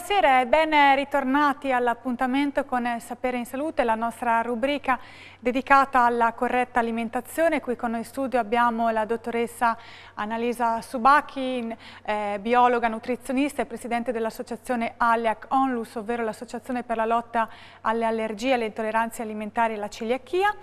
Buonasera e ben ritornati all'appuntamento con Sapere in Salute, la nostra rubrica dedicata alla corretta alimentazione. Qui con noi in studio abbiamo la dottoressa Annalisa Subacchi, eh, biologa, nutrizionista e presidente dell'associazione ALIAC ONLUS, ovvero l'associazione per la lotta alle allergie, alle intolleranze alimentari e alla celiachia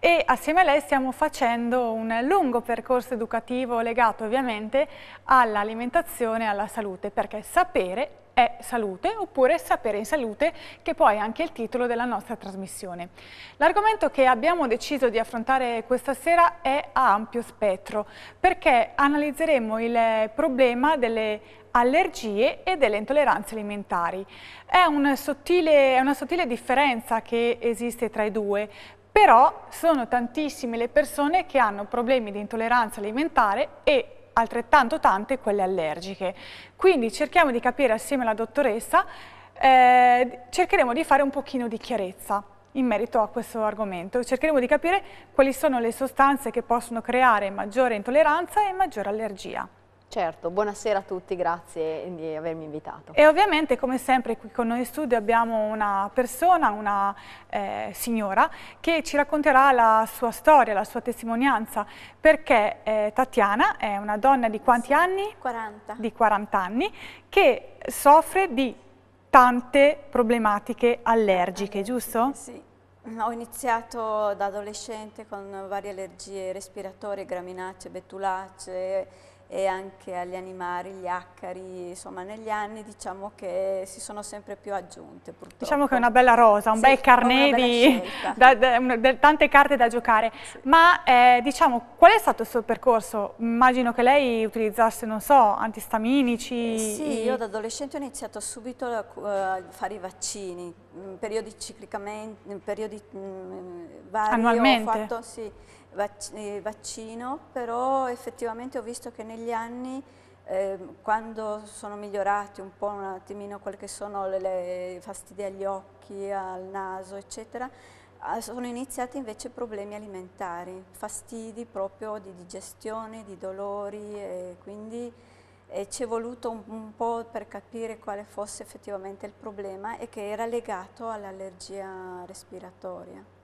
e assieme a lei stiamo facendo un lungo percorso educativo legato ovviamente all'alimentazione e alla salute perché sapere è salute oppure sapere in salute che poi è anche il titolo della nostra trasmissione. L'argomento che abbiamo deciso di affrontare questa sera è a ampio spettro perché analizzeremo il problema delle allergie e delle intolleranze alimentari. È, un sottile, è una sottile differenza che esiste tra i due però sono tantissime le persone che hanno problemi di intolleranza alimentare e altrettanto tante quelle allergiche. Quindi cerchiamo di capire assieme alla dottoressa, eh, cercheremo di fare un pochino di chiarezza in merito a questo argomento. Cercheremo di capire quali sono le sostanze che possono creare maggiore intolleranza e maggiore allergia. Certo, buonasera a tutti, grazie di avermi invitato. E ovviamente come sempre qui con noi in studio abbiamo una persona, una eh, signora che ci racconterà la sua storia, la sua testimonianza perché eh, Tatiana è una donna di quanti sì, anni? 40. Di 40 anni che soffre di tante problematiche allergiche, giusto? Sì. Ho iniziato da adolescente con varie allergie respiratorie, graminacee, betulacee, e anche agli animali, gli acari, insomma negli anni diciamo che si sono sempre più aggiunte purtroppo. Diciamo che è una bella rosa, un sì, bel carnet di da, da, da, tante carte da giocare, sì. ma eh, diciamo qual è stato il suo percorso? Immagino che lei utilizzasse, non so, antistaminici? Eh, sì, io da adolescente ho iniziato subito a uh, fare i vaccini, in periodi ciclicamente, in periodi mh, mm, vari. Annualmente? Ho fatto, sì, eh, vaccino, però effettivamente ho visto che negli anni eh, quando sono migliorati un po' un attimino quelle che sono le, le fastidi agli occhi, al naso, eccetera, ah, sono iniziati invece problemi alimentari, fastidi proprio di digestione, di dolori e quindi ci è voluto un, un, po' per capire quale fosse effettivamente il problema e che era legato all'allergia respiratoria.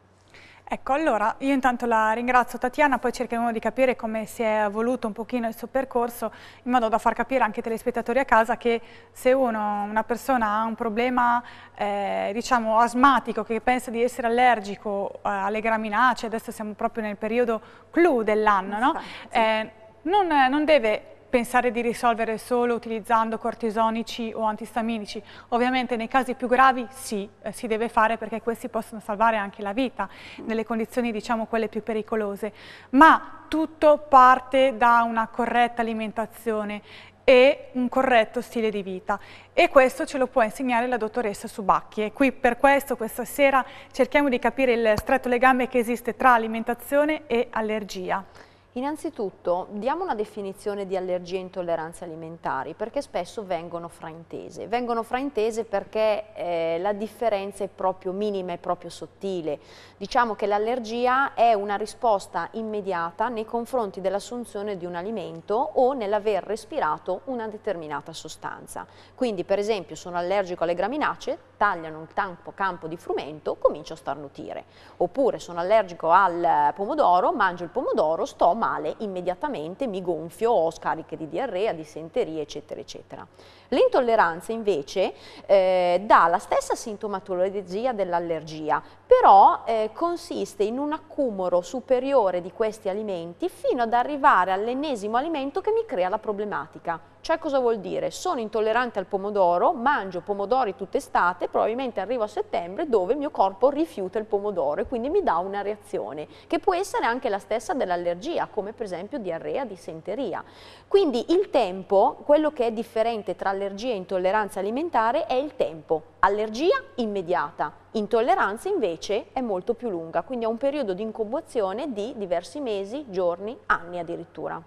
Ecco, allora io intanto la ringrazio Tatiana, poi cercheremo di capire come si è evoluto un pochino il suo percorso in modo da far capire anche ai telespettatori a casa che se uno, una persona ha un problema eh, diciamo asmatico che pensa di essere allergico eh, alle graminacee, adesso siamo proprio nel periodo clou dell'anno, no? eh, non, non deve pensare di risolvere solo utilizzando cortisonici o antistaminici. Ovviamente nei casi più gravi sì, eh, si deve fare perché questi possono salvare anche la vita nelle condizioni diciamo quelle più pericolose, ma tutto parte da una corretta alimentazione e un corretto stile di vita e questo ce lo può insegnare la dottoressa Subacchi e qui per questo questa sera cerchiamo di capire il stretto legame che esiste tra alimentazione e allergia. Innanzitutto diamo una definizione di allergie e intolleranze alimentari perché spesso vengono fraintese. Vengono fraintese perché eh, la differenza è proprio minima, è proprio sottile. Diciamo che l'allergia è una risposta immediata nei confronti dell'assunzione di un alimento o nell'aver respirato una determinata sostanza. Quindi per esempio sono allergico alle graminacee, tagliano il tampo, campo di frumento, comincio a starnutire. Oppure sono allergico al pomodoro, mangio il pomodoro, sto male immediatamente, mi gonfio, ho scariche di diarrea, dissenteria, eccetera, eccetera. L'intolleranza invece eh, dà la stessa sintomatologia dell'allergia, però eh, consiste in un accumulo superiore di questi alimenti fino ad arrivare all'ennesimo alimento che mi crea la problematica. Cioè cosa vuol dire? Sono intollerante al pomodoro, mangio pomodori tutt'estate, probabilmente arrivo a settembre dove il mio corpo rifiuta il pomodoro e quindi mi dà una reazione che può essere anche la stessa dell'allergia, come per esempio diarrea, dissenteria. Quindi il tempo, quello che è differente tra allergia e intolleranza alimentare è il tempo. Allergia immediata, intolleranza invece è molto più lunga, quindi ha un periodo di incubazione di diversi mesi, giorni, anni addirittura.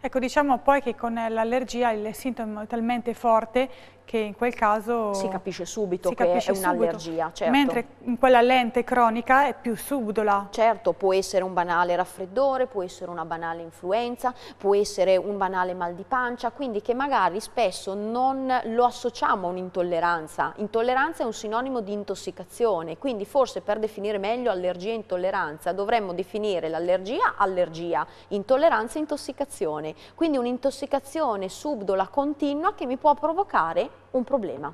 Ecco, diciamo poi che con l'allergia il sintomo è talmente forte che in quel caso si capisce subito si che capisce è un'allergia. Certo. Mentre in quella lente cronica è più subdola. Certo, può essere un banale raffreddore, può essere una banale influenza, può essere un banale mal di pancia, quindi che magari spesso non lo associamo a un'intolleranza. Intolleranza è un sinonimo di intossicazione, quindi forse per definire meglio allergia e intolleranza dovremmo definire l'allergia allergia, intolleranza intossicazione. Quindi un'intossicazione subdola continua che mi può provocare un problema.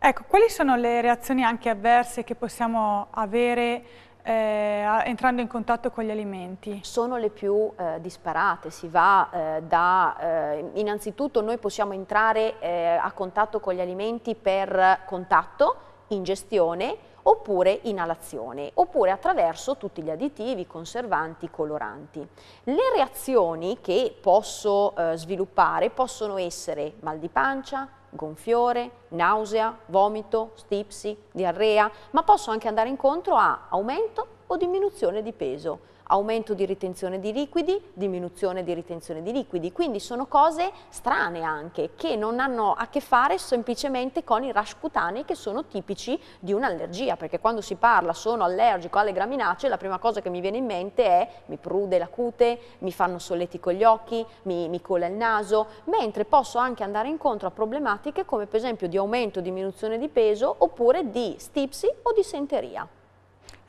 Ecco, quali sono le reazioni anche avverse che possiamo avere eh, entrando in contatto con gli alimenti? Sono le più eh, disparate, si va eh, da, eh, innanzitutto noi possiamo entrare eh, a contatto con gli alimenti per contatto, ingestione, oppure inalazione, oppure attraverso tutti gli additivi, conservanti, coloranti. Le reazioni che posso eh, sviluppare possono essere mal di pancia, gonfiore, nausea, vomito, stipsi, diarrea, ma posso anche andare incontro a aumento o diminuzione di peso aumento di ritenzione di liquidi, diminuzione di ritenzione di liquidi, quindi sono cose strane anche che non hanno a che fare semplicemente con i rash cutanei che sono tipici di un'allergia, perché quando si parla sono allergico alle graminacee la prima cosa che mi viene in mente è mi prude la cute, mi fanno solletico gli occhi, mi, mi cola il naso, mentre posso anche andare incontro a problematiche come per esempio di aumento o diminuzione di peso oppure di stipsi o di senteria.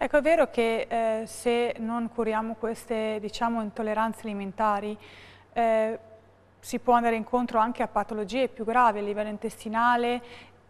Ecco, è vero che eh, se non curiamo queste diciamo, intolleranze alimentari eh, si può andare incontro anche a patologie più gravi a livello intestinale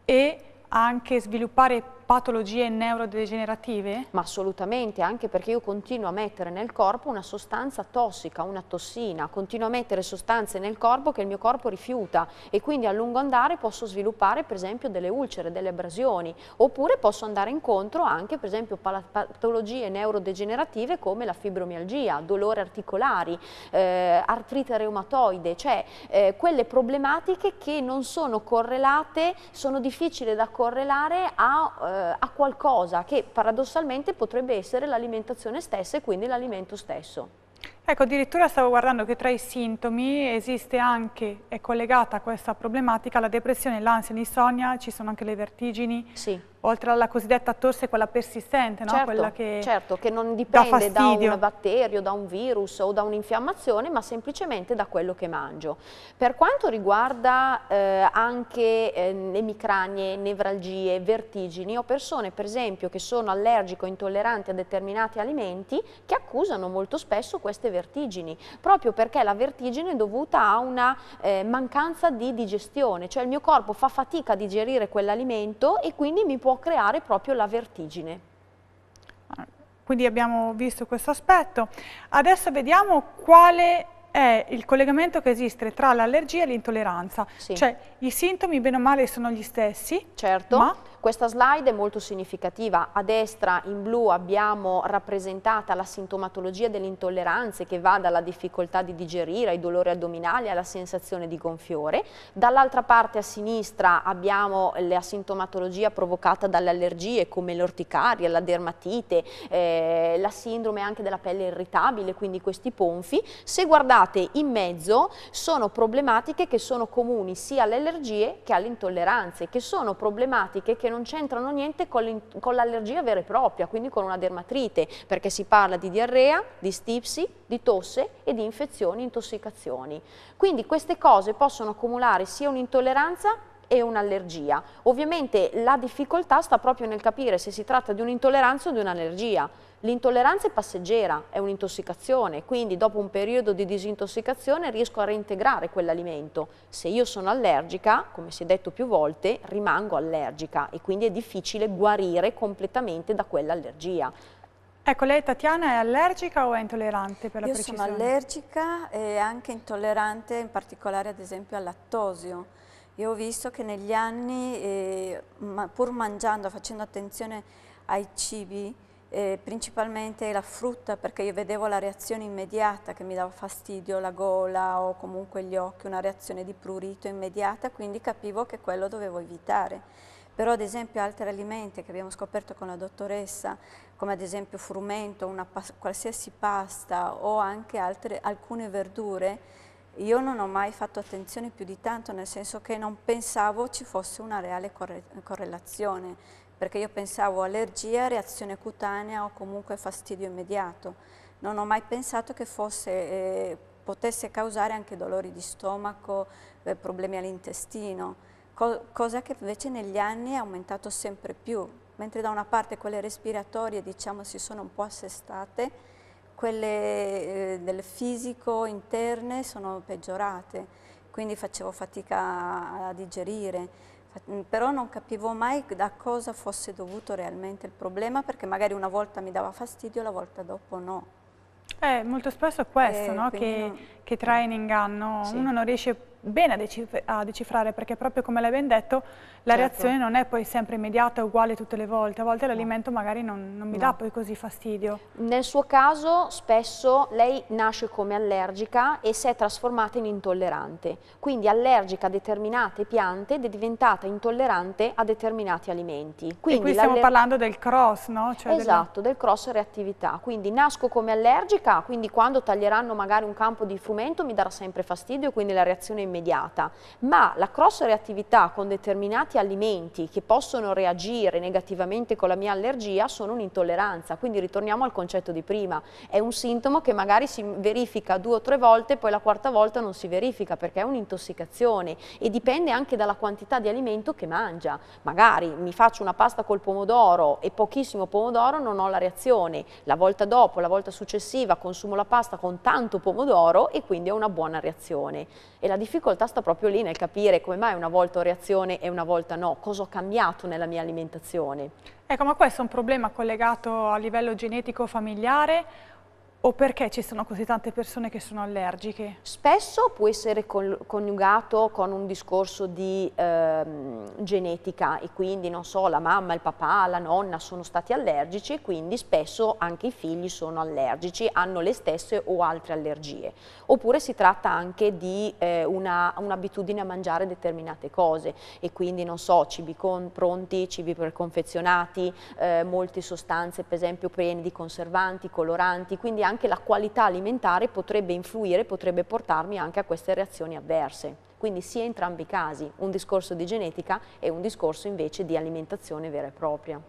e anche sviluppare patologie neurodegenerative? Ma assolutamente, anche perché io continuo a mettere nel corpo una sostanza tossica, una tossina, continuo a mettere sostanze nel corpo che il mio corpo rifiuta e quindi a lungo andare posso sviluppare per esempio delle ulcere, delle abrasioni, oppure posso andare incontro anche per esempio patologie neurodegenerative come la fibromialgia, dolori articolari, eh, artrite reumatoide, cioè eh, quelle problematiche che non sono correlate, sono difficili da correlare a eh, a qualcosa che paradossalmente potrebbe essere l'alimentazione stessa e quindi l'alimento stesso. Ecco, addirittura stavo guardando che tra i sintomi esiste anche, è collegata a questa problematica, la depressione, l'ansia, l'insonnia, ci sono anche le vertigini. Sì oltre alla cosiddetta tosse, quella persistente, no? certo, quella che, certo, che non dipende da, da, un batterio, da un virus o da un'infiammazione, ma semplicemente da quello che mangio. Per quanto riguarda eh, anche eh, emicranie, nevralgie, vertigini, ho persone per esempio che sono allergiche o intolleranti a determinati alimenti che accusano molto spesso queste vertigini, proprio perché la vertigine è dovuta a una eh, mancanza di digestione, cioè il mio corpo fa fatica a digerire quell'alimento e quindi mi può può creare proprio la vertigine. Quindi abbiamo visto questo aspetto. Adesso vediamo quale è il collegamento che esiste tra l'allergia e l'intolleranza. Sì. Cioè i sintomi bene o male sono gli stessi, certo. ma questa slide è molto significativa, a destra in blu abbiamo rappresentata la sintomatologia delle intolleranze che va dalla difficoltà di digerire ai dolori addominali alla sensazione di gonfiore, dall'altra parte a sinistra abbiamo la sintomatologia provocata dalle allergie come l'orticaria, la dermatite, eh, la sindrome anche della pelle irritabile, quindi questi ponfi. Se guardate in mezzo sono problematiche che sono comuni sia alle allergie che alle intolleranze, che sono problematiche che non c'entrano niente con l'allergia vera e propria, quindi con una dermatrite, perché si parla di diarrea, di stipsi, di tosse e di infezioni, intossicazioni. Quindi queste cose possono accumulare sia un'intolleranza e un'allergia. Ovviamente la difficoltà sta proprio nel capire se si tratta di un'intolleranza o di un'allergia. L'intolleranza è passeggera, è un'intossicazione, quindi dopo un periodo di disintossicazione riesco a reintegrare quell'alimento. Se io sono allergica, come si è detto più volte, rimango allergica e quindi è difficile guarire completamente da quell'allergia. Ecco, lei Tatiana è allergica o è intollerante per la Io precisione? Io sono allergica e anche intollerante in particolare ad esempio al lattosio. Io ho visto che negli anni, eh, pur mangiando, facendo attenzione ai cibi, eh, principalmente la frutta perché io vedevo la reazione immediata che mi dava fastidio, la gola o comunque gli occhi, una reazione di prurito immediata, quindi capivo che quello dovevo evitare. Però ad esempio altri alimenti che abbiamo scoperto con la dottoressa, come ad esempio frumento, una qualsiasi pasta o anche altre, alcune verdure, io non ho mai fatto attenzione più di tanto, nel senso che non pensavo ci fosse una reale corre correlazione, perché io pensavo allergia, reazione cutanea o comunque fastidio immediato. Non ho mai pensato che fosse, eh, potesse causare anche dolori di stomaco, eh, problemi all'intestino, co cosa che invece negli anni è aumentato sempre più, mentre da una parte quelle respiratorie diciamo si sono un po' assestate, quelle eh, del fisico interne sono peggiorate, quindi facevo fatica a digerire, però non capivo mai da cosa fosse dovuto realmente il problema perché magari una volta mi dava fastidio, la volta dopo no. Eh, molto spesso è questo eh, no? che, non... che trae in inganno, sì. uno non riesce bene a, decif a, decifrare perché proprio come l'hai ben detto la certo. reazione non è poi sempre immediata e uguale tutte le volte, a volte no. l'alimento magari non, non mi no. dà poi così fastidio. Nel suo caso spesso lei nasce come allergica e si è trasformata in intollerante, quindi allergica a determinate piante ed è diventata intollerante a determinati alimenti. Quindi e qui stiamo parlando del cross, no? Cioè esatto, delle... del cross reattività, quindi nasco come allergica, quindi quando taglieranno magari un campo di frumento mi darà sempre fastidio, quindi la reazione immediata, ma la cross reattività con determinati alimenti che possono reagire negativamente con la mia allergia sono un'intolleranza, quindi ritorniamo al concetto di prima, è un sintomo che magari si verifica due o tre volte, poi la quarta volta non si verifica perché è un'intossicazione e dipende anche dalla quantità di alimento che mangia, magari mi faccio una pasta col pomodoro e pochissimo pomodoro non ho la reazione, la volta dopo, la volta successiva consumo la pasta con tanto pomodoro e quindi ho una buona reazione. E la difficoltà difficoltà sta proprio lì nel capire come mai una volta ho reazione e una volta no, cosa ho cambiato nella mia alimentazione. Ecco, ma questo è un problema collegato a livello genetico familiare o perché ci sono così tante persone che sono allergiche? Spesso può essere coniugato con un discorso di ehm, genetica e quindi non so, la mamma, il papà, la nonna sono stati allergici e quindi spesso anche i figli sono allergici, hanno le stesse o altre allergie. Oppure si tratta anche di eh, un'abitudine un a mangiare determinate cose e quindi non so, cibi pronti, cibi preconfezionati, eh, molte sostanze per esempio piene di conservanti, coloranti, quindi anche la qualità alimentare potrebbe influire, potrebbe portarmi anche a queste reazioni avverse. Quindi sia entrambi i casi, un discorso di genetica e un discorso invece di alimentazione vera e propria.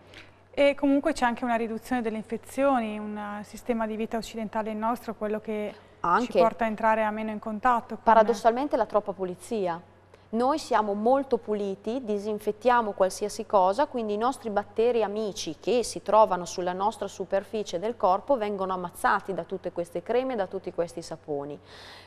E comunque c'è anche una riduzione delle infezioni, un sistema di vita occidentale nostro, quello che anche. ci porta a entrare a meno in contatto. Paradossalmente la troppa pulizia, noi siamo molto puliti, disinfettiamo qualsiasi cosa, quindi i nostri batteri amici che si trovano sulla nostra superficie del corpo vengono ammazzati da tutte queste creme, da tutti questi saponi.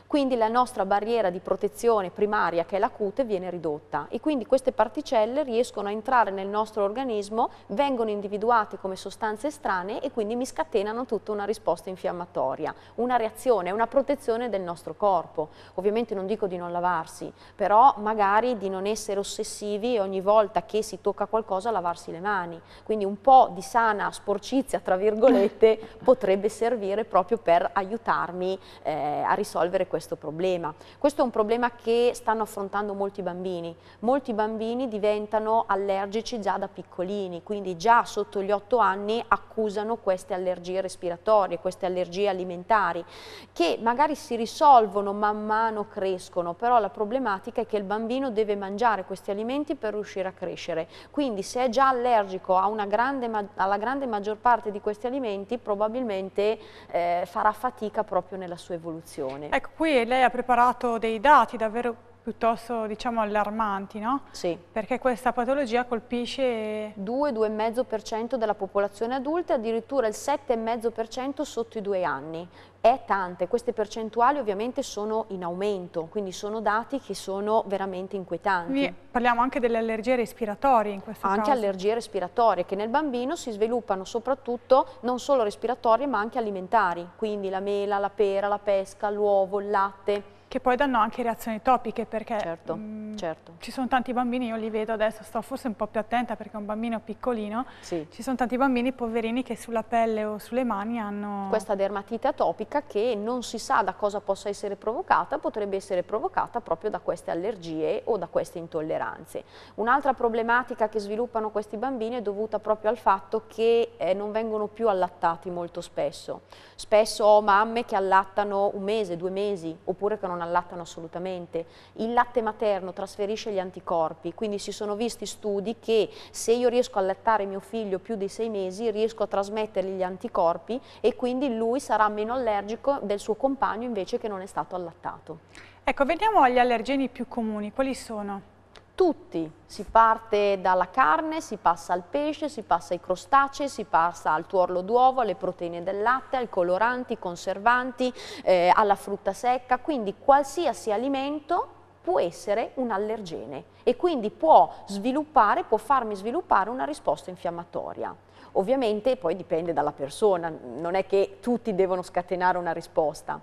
Quindi la nostra barriera di protezione primaria, che è la cute, viene ridotta e quindi queste particelle riescono a entrare nel nostro organismo, vengono individuate come sostanze estranee e quindi mi scatenano tutta una risposta infiammatoria, una reazione, una protezione del nostro corpo. Ovviamente non dico di non lavarsi, però magari magari di non essere ossessivi ogni volta che si tocca qualcosa lavarsi le mani. Quindi un po' di sana sporcizia, tra virgolette, potrebbe servire proprio per aiutarmi eh, a risolvere questo problema. Questo è un problema che stanno affrontando molti bambini. Molti bambini diventano allergici già da piccolini, quindi già sotto gli otto anni accusano queste allergie respiratorie, queste allergie alimentari, che magari si risolvono man mano crescono, però la problematica è che il bambino bambino deve mangiare questi alimenti per riuscire a crescere. Quindi se è già allergico grande, alla grande maggior parte di questi alimenti probabilmente eh, farà fatica proprio nella sua evoluzione. Ecco, qui lei ha preparato dei dati davvero piuttosto diciamo allarmanti, no? Sì. Perché questa patologia colpisce... 2-2,5% della popolazione adulta e addirittura il 7,5% sotto i due anni. È tante, queste percentuali ovviamente sono in aumento, quindi sono dati che sono veramente inquietanti. Quindi parliamo anche delle allergie respiratorie in questo anche caso. Anche allergie respiratorie che nel bambino si sviluppano soprattutto non solo respiratorie ma anche alimentari, quindi la mela, la pera, la pesca, l'uovo, il latte che poi danno anche reazioni topiche perché certo, mh, mm, certo. ci sono tanti bambini, io li vedo adesso, sto forse un po' più attenta perché è un bambino piccolino, sì. ci sono tanti bambini poverini che sulla pelle o sulle mani hanno... Questa dermatite atopica che non si sa da cosa possa essere provocata, potrebbe essere provocata proprio da queste allergie o da queste intolleranze. Un'altra problematica che sviluppano questi bambini è dovuta proprio al fatto che eh, non vengono più allattati molto spesso. Spesso ho mamme che allattano un mese, due mesi, oppure che non allattano assolutamente. Il latte materno trasferisce gli anticorpi, quindi si sono visti studi che se io riesco a allattare mio figlio più di sei mesi riesco a trasmettergli gli anticorpi e quindi lui sarà meno allergico del suo compagno invece che non è stato allattato. Ecco, veniamo agli allergeni più comuni, quali sono? Tutti, si parte dalla carne, si passa al pesce, si passa ai crostacei, si passa al tuorlo d'uovo, alle proteine del latte, ai coloranti, conservanti, eh, alla frutta secca, quindi qualsiasi alimento può essere un allergene e quindi può sviluppare, può farmi sviluppare una risposta infiammatoria. Ovviamente poi dipende dalla persona, non è che tutti devono scatenare una risposta.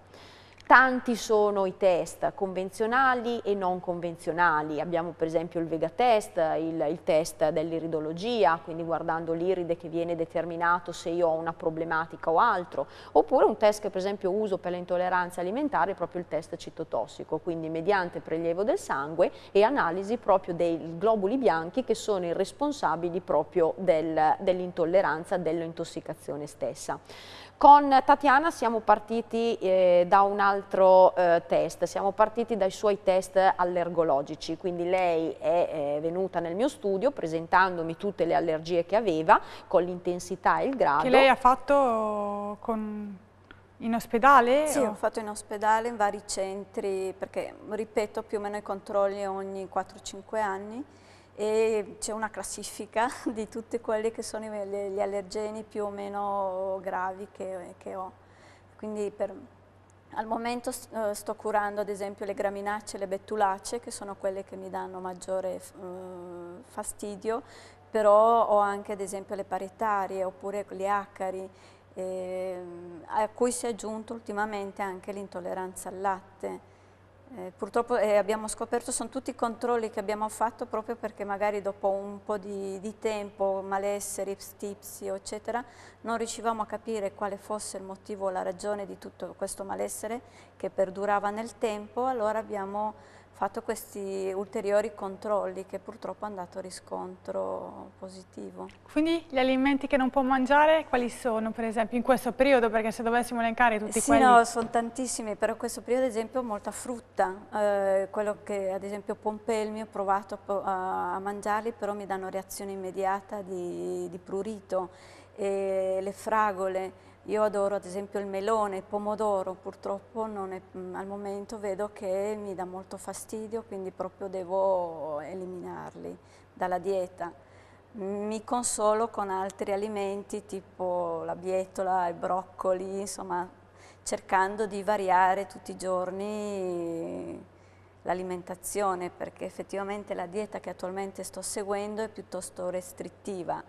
Tanti sono i test convenzionali e non convenzionali, abbiamo per esempio il Vega test, il, il test dell'iridologia, quindi guardando l'iride che viene determinato se io ho una problematica o altro, oppure un test che per esempio uso per le intolleranze alimentari, proprio il test citotossico, quindi mediante prelievo del sangue e analisi proprio dei globuli bianchi che sono i responsabili proprio del, dell'intolleranza, dell'intossicazione stessa. Con Tatiana siamo partiti eh, da un altro eh, test, siamo partiti dai suoi test allergologici, quindi lei è eh, venuta nel mio studio presentandomi tutte le allergie che aveva con l'intensità e il grado. Che lei ha fatto con... in ospedale? Sì, o? ho fatto in ospedale in vari centri perché ripeto più o meno i controlli ogni 4-5 anni e c'è una classifica di tutti quelli che sono gli allergeni più o meno gravi che, che ho. Quindi per, al momento eh, sto curando ad esempio le graminacce e le bettulacee che sono quelle che mi danno maggiore eh, fastidio, però ho anche ad esempio le paritarie oppure gli acari eh, a cui si è aggiunto ultimamente anche l'intolleranza al latte. Eh, purtroppo eh, abbiamo scoperto, sono tutti controlli che abbiamo fatto proprio perché magari dopo un po' di, di tempo, malesseri, stipsi, eccetera, non riuscivamo a capire quale fosse il motivo o la ragione di tutto questo malessere che perdurava nel tempo, allora abbiamo fatto questi ulteriori controlli che purtroppo hanno dato riscontro positivo. Quindi gli alimenti che non può mangiare quali sono per esempio in questo periodo? Perché se dovessimo elencare tutti sì, quelli... Sì, no, sono tantissimi, però in questo periodo ad esempio molta frutta, eh, quello che ad esempio pompelmi ho provato a, a mangiarli però mi danno reazione immediata di, di prurito, e le fragole, io adoro ad esempio il melone, il pomodoro, purtroppo è, mm, al momento vedo che mi dà molto fastidio, quindi proprio devo eliminarli dalla dieta. Mi consolo con altri alimenti tipo la bietola, i broccoli, insomma cercando di variare tutti i giorni l'alimentazione perché effettivamente la dieta che attualmente sto seguendo è piuttosto restrittiva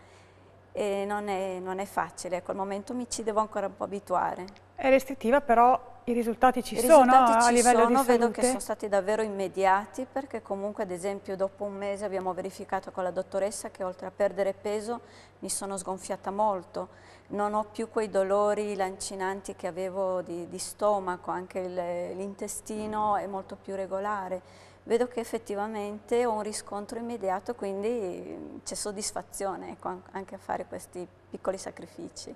e non è, non è facile, ecco, al momento mi ci devo ancora un po' abituare. È restrittiva però i risultati ci I sono risultati a ci livello sono, di salute? vedo che sono stati davvero immediati perché comunque ad esempio dopo un mese abbiamo verificato con la dottoressa che oltre a perdere peso mi sono sgonfiata molto, non ho più quei dolori lancinanti che avevo di, di stomaco, anche l'intestino è molto più regolare vedo che effettivamente ho un riscontro immediato, quindi c'è soddisfazione ecco, anche a fare questi piccoli sacrifici.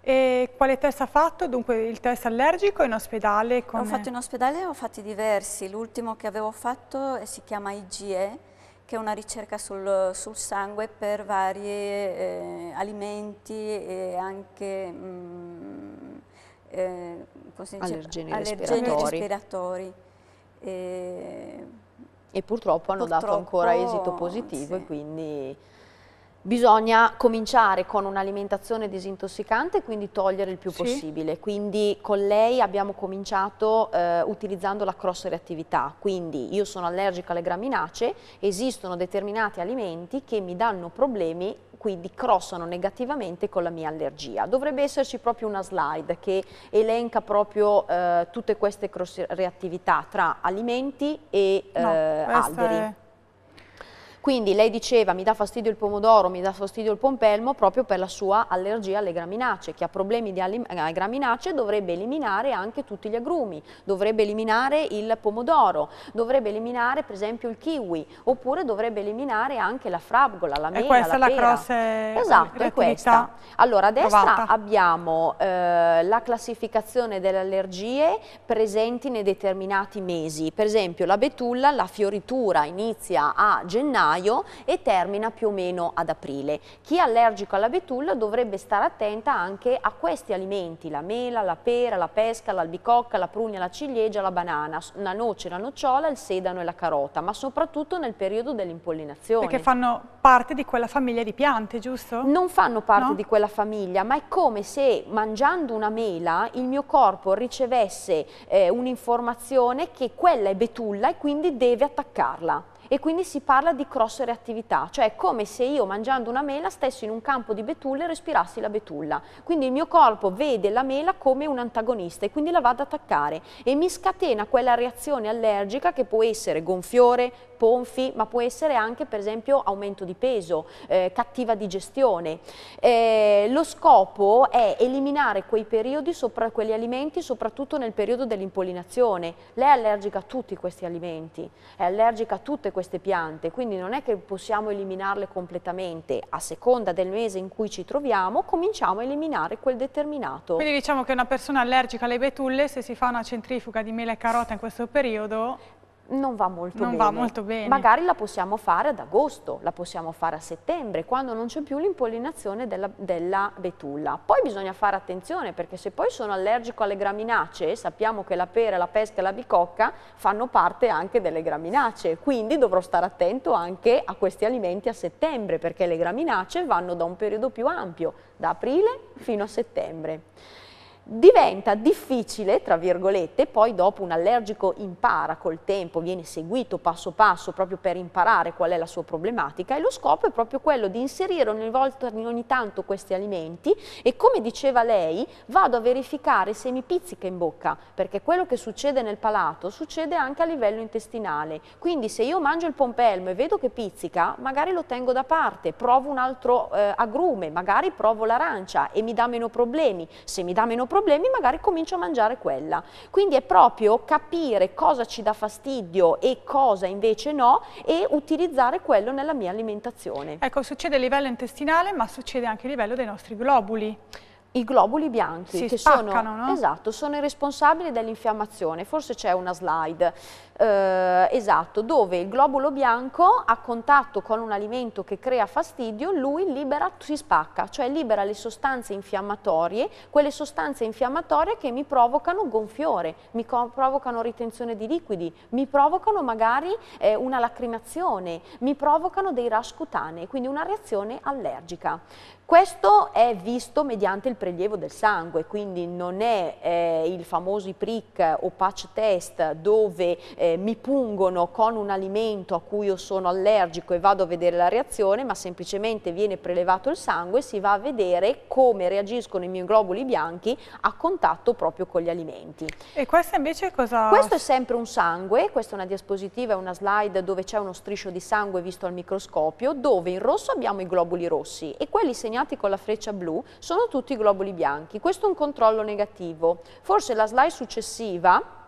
E quale test ha fatto? Dunque il test allergico in ospedale? Come... Ho fatto in ospedale e ho fatti diversi, l'ultimo che avevo fatto si chiama IgE, che è una ricerca sul, sul sangue per vari eh, alimenti e anche mh, eh, allergeni, allergeni respiratori. respiratori. E, e purtroppo hanno purtroppo, dato ancora esito positivo sì. e quindi bisogna cominciare con un'alimentazione disintossicante e quindi togliere il più sì. possibile. Quindi con lei abbiamo cominciato eh, utilizzando la cross reattività, quindi io sono allergica alle graminacee, esistono determinati alimenti che mi danno problemi quindi crossano negativamente con la mia allergia. Dovrebbe esserci proprio una slide che elenca proprio eh, tutte queste cross reattività tra alimenti e no, eh, alberi. È Quindi lei diceva mi dà fastidio il pomodoro, mi dà fastidio il pompelmo proprio per la sua allergia alle graminacee. Chi ha problemi di alle graminacee dovrebbe eliminare anche tutti gli agrumi, dovrebbe eliminare il pomodoro, dovrebbe eliminare per esempio il kiwi, oppure dovrebbe eliminare anche la frabgola, la mela, e questa la è la cross eh, Esatto, è questa. Allora, a destra provata. abbiamo eh, la classificazione delle allergie presenti nei determinati mesi. Per esempio la betulla, la fioritura inizia a gennaio e termina più o meno ad aprile. Chi è allergico alla betulla dovrebbe stare attenta anche a questi alimenti, la mela, la pera, la pesca, l'albicocca, la prugna, la ciliegia, la banana, la noce, la nocciola, il sedano e la carota, ma soprattutto nel periodo dell'impollinazione. Perché fanno parte di quella famiglia di piante, giusto? Non fanno parte No? di quella famiglia, ma è come se mangiando una mela il mio corpo ricevesse eh, un'informazione che quella è betulla e quindi deve attaccarla. E quindi si parla di cross reattività, cioè come se io mangiando una mela stessi in un campo di betulle e respirassi la betulla. Quindi il mio corpo vede la mela come un antagonista e quindi la va ad attaccare e mi scatena quella reazione allergica che può essere gonfiore, ponfi, ma può essere anche per esempio aumento di peso, eh, cattiva digestione. Eh, lo scopo è eliminare quei periodi, sopra quegli alimenti, soprattutto nel periodo dell'impollinazione. Lei è allergica a tutti questi alimenti, è allergica a tutte queste piante, quindi non è che possiamo eliminarle completamente. A seconda del mese in cui ci troviamo, cominciamo a eliminare quel determinato. Quindi diciamo che una persona allergica alle betulle, se si fa una centrifuga di mela e carota in questo periodo, non va molto Non bene. va molto bene. Magari la possiamo fare ad agosto, la possiamo fare a settembre, quando non c'è più l'impollinazione della, della betulla. Poi bisogna fare attenzione perché se poi sono allergico alle graminacee, sappiamo che la pera, la pesca e la bicocca fanno parte anche delle graminacee, quindi dovrò stare attento anche a questi alimenti a settembre perché le graminacee vanno da un periodo più ampio, da aprile fino a settembre. Diventa difficile, tra virgolette, poi dopo un allergico impara col tempo, viene seguito passo passo proprio per imparare qual è la sua problematica e lo scopo è proprio quello di inserire ogni volta, ogni tanto questi alimenti e come diceva lei vado a verificare se mi pizzica in bocca perché quello che succede nel palato succede anche a livello intestinale. Quindi se io mangio il pompelmo e vedo che pizzica magari lo tengo da parte provo un altro eh, agrume magari provo l'arancia e mi dà meno problemi. Se mi dà meno problemi magari comincio a mangiare quella quindi è proprio capire cosa ci dà fastidio e cosa invece no e utilizzare quello nella mia alimentazione ecco, succede a livello intestinale, ma succede anche a livello dei nostri globuli. I globuli bianchi Si che spaccano, sono, no? esatto, sono i responsabili dell'infiammazione. Forse c'è una slide, eh, esatto, dove il globulo bianco a contatto con un alimento che crea fastidio, lui libera, si spacca, cioè libera le sostanze infiammatorie, quelle sostanze infiammatorie che mi provocano gonfiore, mi provocano ritenzione di liquidi, mi provocano magari eh, una lacrimazione, mi provocano dei rash cutanei, quindi una reazione allergica. Questo è visto mediante il prelievo del sangue, quindi non è eh, il famoso prick o patch test dove eh, mi pungono con un alimento a cui io sono allergico e vado a vedere la reazione, ma semplicemente viene prelevato il sangue e si va a vedere come reagiscono i miei globuli bianchi a contatto proprio con gli alimenti. E questa invece cosa... Questo è sempre un sangue, questa è una diapositiva, è una slide dove c'è uno striscio di sangue visto al microscopio, dove in rosso abbiamo i globuli rossi e quelli segnati con la freccia blu sono tutti globuli bianchi. Questo è un controllo negativo. Forse la slide successiva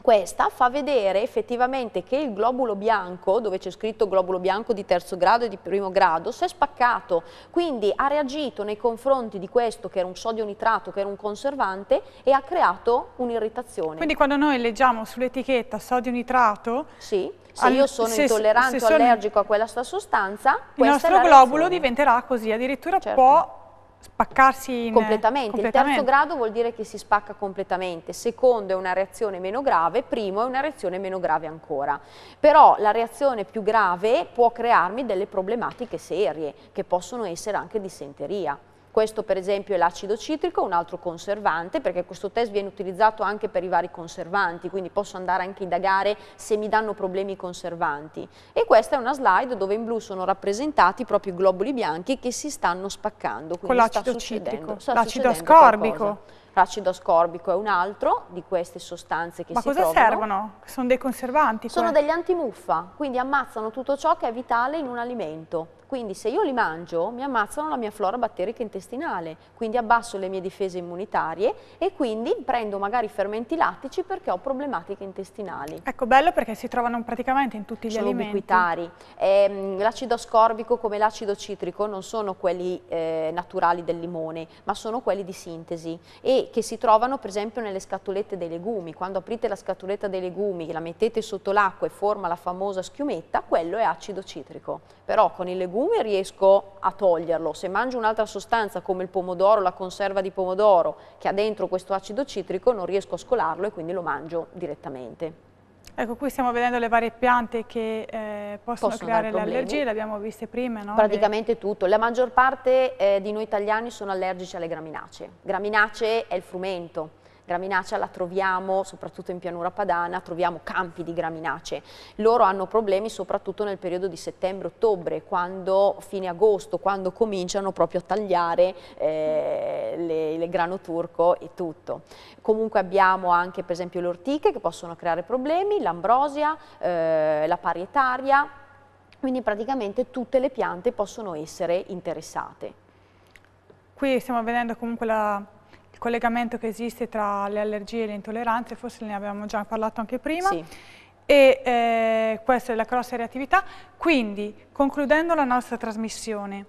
questa fa vedere effettivamente che il globulo bianco, dove c'è scritto globulo bianco di terzo grado e di primo grado, si è spaccato, quindi ha reagito nei confronti di questo che era un sodio nitrato, che era un conservante e ha creato un'irritazione. Quindi quando noi leggiamo sull'etichetta sodio nitrato, Sì, se io sono se- intollerante se o allergico a quella sta sostanza, il nostro globulo diventerà così, addirittura Certo. può spaccarsi in, Completamente. completamente. il terzo grado vuol dire che si spacca completamente, secondo è una reazione meno grave, primo è una reazione meno grave ancora. Però la reazione più grave può crearmi delle problematiche serie, che possono essere anche dissenteria. Questo per esempio è l'acido citrico, un altro conservante, perché questo test viene utilizzato anche per i vari conservanti, quindi posso andare anche a indagare se mi danno problemi i conservanti. E questa è una slide dove in blu sono rappresentati proprio i globuli bianchi che si stanno spaccando. Con l'acido citrico, l'acido ascorbico. qualcosa. L'acido ascorbico è un altro di queste sostanze che Ma si trovano. Ma cosa servono? Sono dei conservanti? Sono degli antimuffa, quindi ammazzano tutto ciò che è vitale in un alimento. Quindi se io li mangio mi ammazzano la mia flora batterica intestinale, quindi abbasso le mie difese immunitarie e quindi prendo magari fermenti lattici perché ho problematiche intestinali. Ecco, bello perché si trovano praticamente in tutti gli sono alimenti. ubiquitari. Ehm, l'acido ascorbico come l'acido citrico non sono quelli eh, naturali del limone, ma sono quelli di sintesi e che si trovano per esempio nelle scatolette dei legumi. Quando aprite la scatoletta dei legumi, la mettete sotto l'acqua e forma la famosa schiumetta, quello è acido citrico. Però con i legumi legumi riesco a toglierlo, se mangio un'altra sostanza come il pomodoro, la conserva di pomodoro che ha dentro questo acido citrico non riesco a scolarlo e quindi lo mangio direttamente. Ecco, qui stiamo vedendo le varie piante che eh, possono, possono, creare le allergie, le abbiamo viste prima, no? Praticamente le... tutto. La maggior parte eh, di noi italiani sono allergici alle graminacee. Graminacee è il frumento graminacea la troviamo soprattutto in pianura padana, troviamo campi di graminacee. Loro hanno problemi soprattutto nel periodo di settembre-ottobre, quando fine agosto, quando cominciano proprio a tagliare eh, le, le grano turco e tutto. Comunque abbiamo anche per esempio le ortiche che possono creare problemi, l'ambrosia, eh, la parietaria, quindi praticamente tutte le piante possono essere interessate. Qui stiamo vedendo comunque la, collegamento che esiste tra le allergie e le intolleranze, forse ne abbiamo già parlato anche prima. Sì. E eh, questa è la cross reattività. Quindi, concludendo la nostra trasmissione,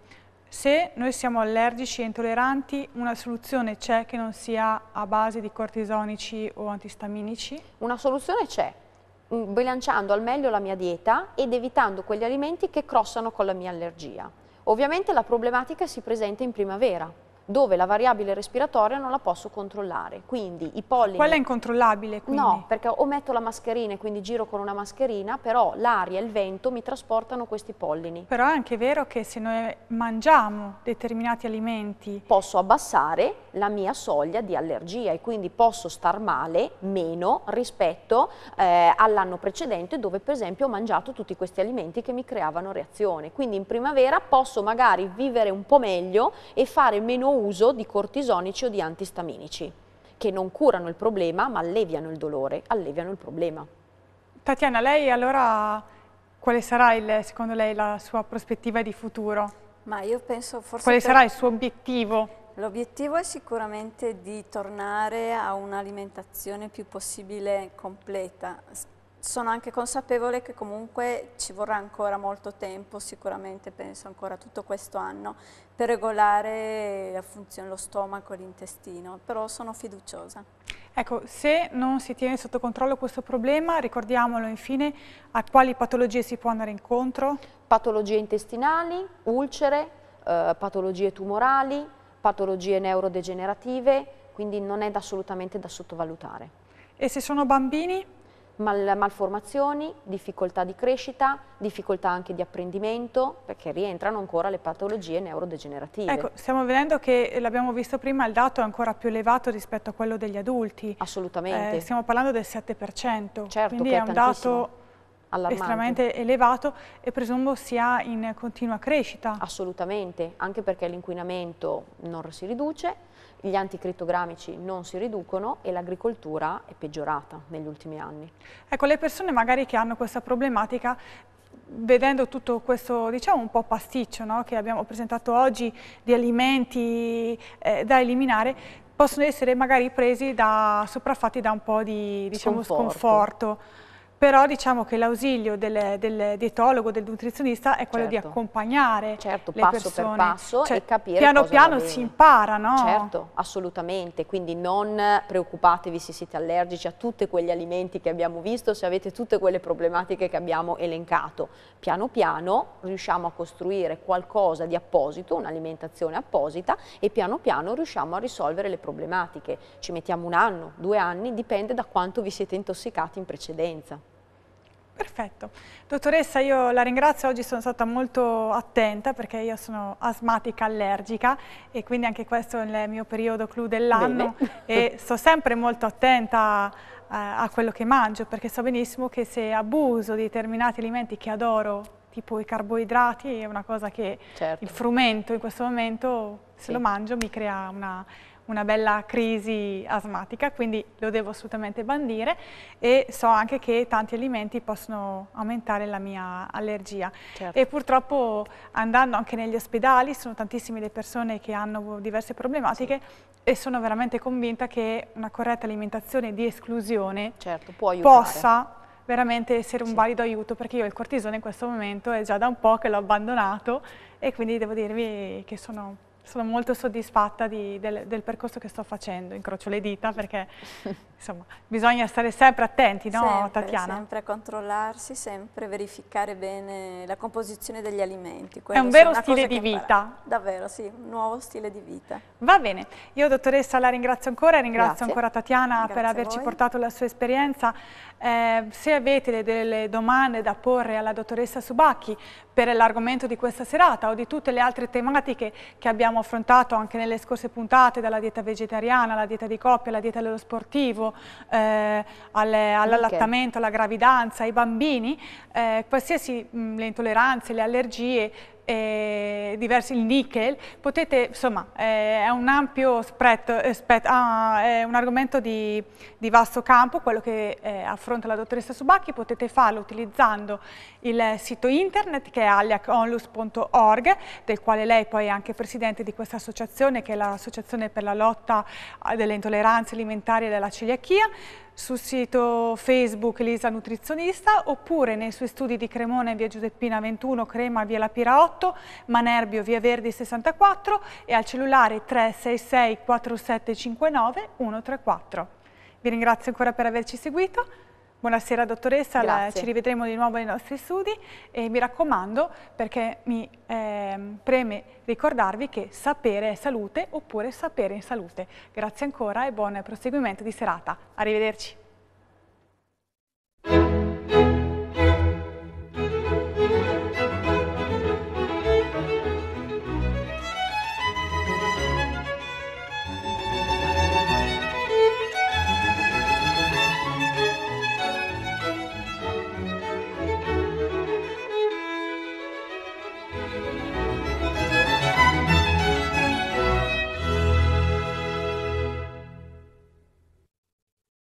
se noi siamo allergici e intolleranti, una soluzione c'è che non sia a base di cortisonici o antistaminici? Una soluzione c'è, mm, bilanciando al meglio la mia dieta ed evitando quegli alimenti che crossano con la mia allergia. Ovviamente la problematica si presenta in primavera, dove la variabile respiratoria non la posso controllare, quindi i pollini... Quella è incontrollabile quindi? No, perché o metto la mascherina e quindi giro con una mascherina, però l'aria e il vento mi trasportano questi pollini. Però è anche vero che se noi mangiamo determinati alimenti... Posso abbassare la mia soglia di allergia e quindi posso star male meno rispetto eh, all'anno precedente dove per esempio ho mangiato tutti questi alimenti che mi creavano reazione. Quindi in primavera posso magari vivere un po' meglio e fare meno uso di cortisonici o di antistaminici, che non curano il problema ma alleviano il dolore, alleviano il problema. Tatiana, lei allora quale sarà il, secondo lei la sua prospettiva di futuro? Ma io penso forse... Quale sarà il suo obiettivo? L'obiettivo è sicuramente di tornare a un'alimentazione più possibile completa, sono anche consapevole che comunque ci vorrà ancora molto tempo, sicuramente penso ancora tutto questo anno, per regolare la funzione, lo stomaco e l'intestino, però sono fiduciosa. Ecco, se non si tiene sotto controllo questo problema, ricordiamolo infine, a quali patologie si può andare incontro? Patologie intestinali, ulcere, eh, patologie tumorali, patologie neurodegenerative, quindi non è assolutamente da sottovalutare. E se sono bambini? Mal, malformazioni, difficoltà di crescita, difficoltà anche di apprendimento, perché rientrano ancora le patologie neurodegenerative. Ecco, stiamo vedendo che, l'abbiamo visto prima, il dato è ancora più elevato rispetto a quello degli adulti. Assolutamente. Eh, stiamo parlando del 7%, certo quindi è, è un dato Allarmante. estremamente elevato e presumo sia in continua crescita. Assolutamente, anche perché l'inquinamento non si riduce, gli anticrittogrammici non si riducono e l'agricoltura è peggiorata negli ultimi anni. Ecco, le persone magari che hanno questa problematica vedendo tutto questo, diciamo, un po' pasticcio no? che abbiamo presentato oggi di alimenti eh, da eliminare, possono essere magari presi da, sopraffatti da un po' di diciamo, sconforto. sconforto però diciamo che l'ausilio del, del, dietologo, del nutrizionista è quello certo. di accompagnare certo, le passo persone. per passo cioè, e capire piano piano si impara, no? Certo, assolutamente, quindi non preoccupatevi se siete allergici a tutti quegli alimenti che abbiamo visto, se avete tutte quelle problematiche che abbiamo elencato. Piano piano riusciamo a costruire qualcosa di apposito, un'alimentazione apposita e piano piano riusciamo a risolvere le problematiche. Ci mettiamo un anno, due anni, dipende da quanto vi siete intossicati in precedenza. Perfetto. Dottoressa, io la ringrazio, oggi sono stata molto attenta perché io sono asmatica allergica e quindi anche questo è il mio periodo clou dell'anno e sto sempre molto attenta eh, a quello che mangio perché so benissimo che se abuso di determinati alimenti che adoro, tipo i carboidrati, è una cosa che certo. il frumento in questo momento, se sì. lo mangio, mi crea una, una bella crisi asmatica, quindi lo devo assolutamente bandire e so anche che tanti alimenti possono aumentare la mia allergia. Certo. E purtroppo andando anche negli ospedali sono tantissime le persone che hanno diverse problematiche sì. e sono veramente convinta che una corretta alimentazione di esclusione certo, possa veramente essere un sì. valido aiuto perché io il cortisone in questo momento è già da un po' che l'ho abbandonato e quindi devo dirvi che sono sono molto soddisfatta di, del, del, percorso che sto facendo, incrocio le dita perché insomma, bisogna stare sempre attenti, no sempre, Tatiana? Sempre controllarsi, sempre verificare bene la composizione degli alimenti. Quello è un vero stile di vita. Davvero, sì, un nuovo stile di vita. Va bene, io dottoressa la ringrazio ancora, ringrazio Grazie. ancora Tatiana Grazie per averci portato la sua esperienza. Eh, se avete delle domande da porre alla dottoressa Subacchi per l'argomento di questa serata o di tutte le altre tematiche che abbiamo affrontato anche nelle scorse puntate, dalla dieta vegetariana alla dieta di coppia, alla dieta dello sportivo, eh, all'allattamento, alla gravidanza, ai bambini, eh, qualsiasi mh, le intolleranze, le allergie, diversi, il nickel, potete, insomma, eh, è un ampio spettro, eh, ah, è un argomento di, di, vasto campo, quello che eh, affronta la dottoressa Subacchi, potete farlo utilizzando il sito internet che è aliaconlus.org, del quale lei poi è anche presidente di questa associazione, che è l'associazione per la lotta delle intolleranze alimentari e della celiachia, sul sito Facebook Lisa Nutrizionista oppure nei suoi studi di Cremone via Giuseppina 21, Crema via La Pira 8, Manerbio via Verdi 64 e al cellulare 366 4759 134. Vi ringrazio ancora per averci seguito. Buonasera dottoressa, la, ci rivedremo di nuovo nei nostri studi e mi raccomando perché mi eh, preme ricordarvi che sapere è salute oppure sapere in salute. Grazie ancora e buon proseguimento di serata. Arrivederci.